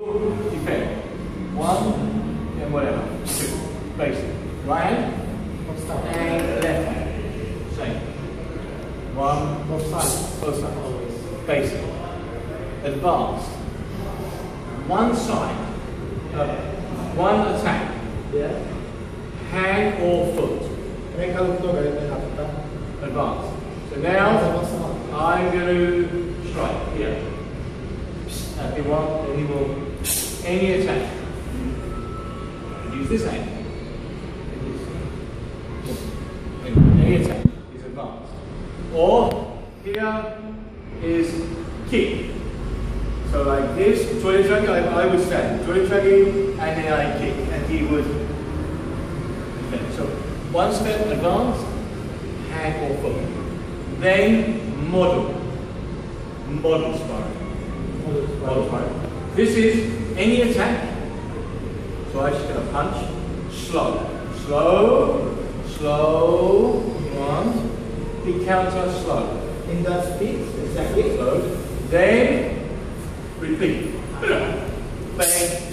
effect. One and whatever. Two. Basic. Right hand. And left hand. Same. One. Both sides. Both sides. Always. Basic. Advanced. One side. Uh, one attack. Yeah. Hand or foot. Advanced. So now I'm going to uh, he will, he will, any attack. Use this hand. Any attack is advanced. Or here is kick. So like this, Joy Draggy, I, I would stand. Joy Draggy, and then I kick, and he would. defend. So one step advanced, hand or foot. Then model. Model sparring. This is any attack. So I'm just going to punch. Slow. Slow. Slow. One. He counter slow. In that speed, exactly. Slow. Then repeat. Bang.